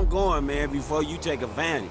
I'm going, man, before you take advantage.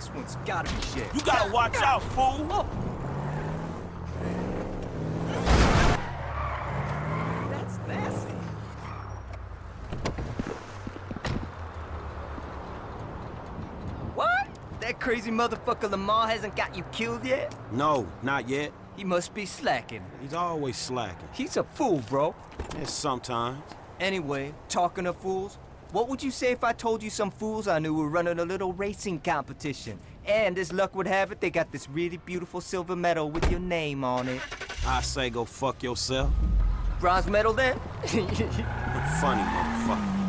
This one's gotta be shit. You gotta watch out, fool! That's nasty. What? That crazy motherfucker Lamar hasn't got you killed yet? No, not yet. He must be slacking. He's always slacking. He's a fool, bro. Yeah, sometimes. Anyway, talking of fools, what would you say if I told you some fools I knew were running a little racing competition? And as luck would have it, they got this really beautiful silver medal with your name on it. I say go fuck yourself. Bronze medal then? Funny motherfucker.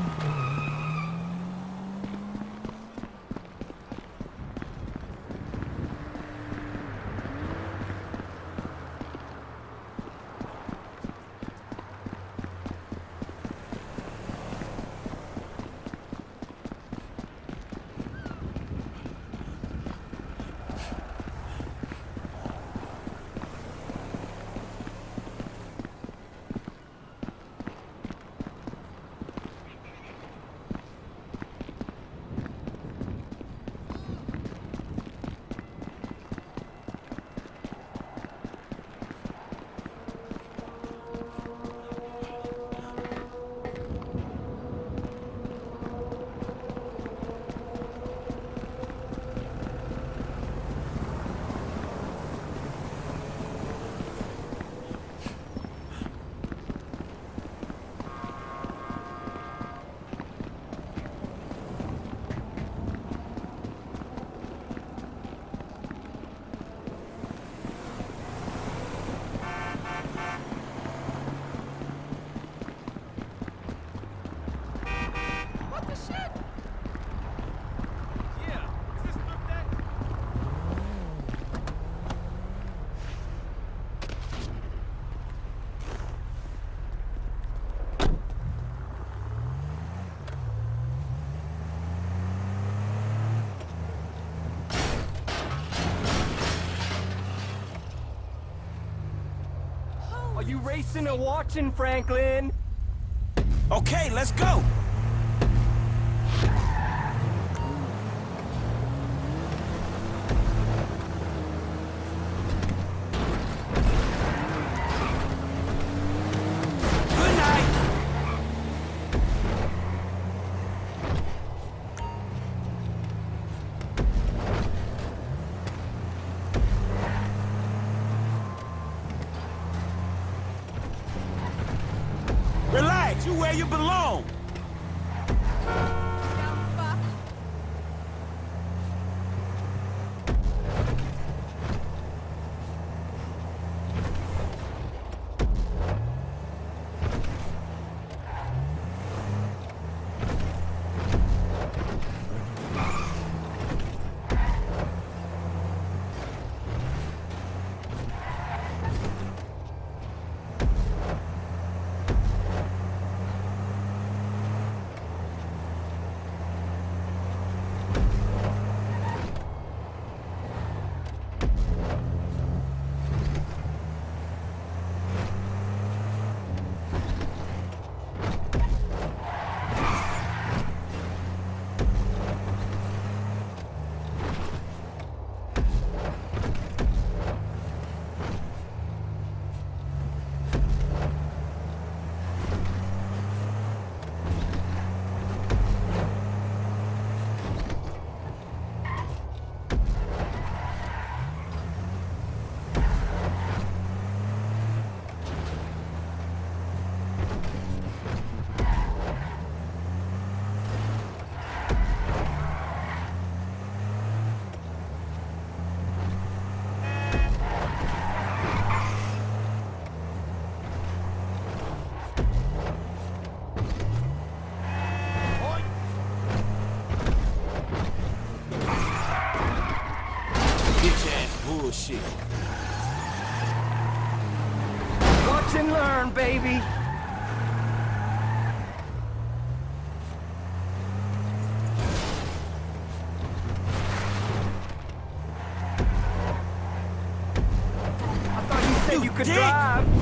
Are you racing or watching, Franklin? Okay, let's go! Where you belong. Ass. Watch and learn, baby. I thought you said you, You could dick. drive.